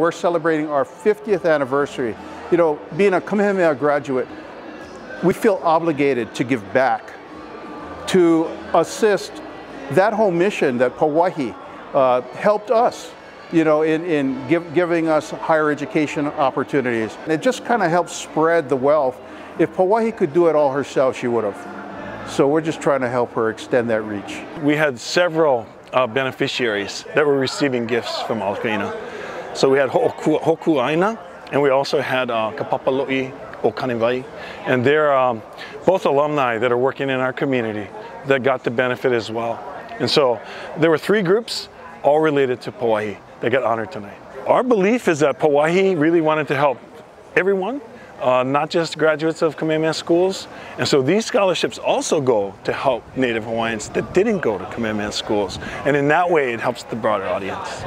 We're celebrating our 50th anniversary. You know, being a Kamehameha graduate, we feel obligated to give back, to assist that whole mission that Pauahi uh, helped us, you know, in, in give, giving us higher education opportunities. It just kind of helps spread the wealth. If Pauahi could do it all herself, she would have. So we're just trying to help her extend that reach. We had several uh, beneficiaries that were receiving gifts from Alaka'ina. So we had Hoku, Aina, and we also had uh, Kapapalo'i Okanevai, and they're um, both alumni that are working in our community that got the benefit as well. And so there were three groups, all related to Pauahi, that got honored tonight. Our belief is that Pauahi really wanted to help everyone, uh, not just graduates of Kamehameha schools. And so these scholarships also go to help Native Hawaiians that didn't go to Kamehameha schools. And in that way, it helps the broader audience.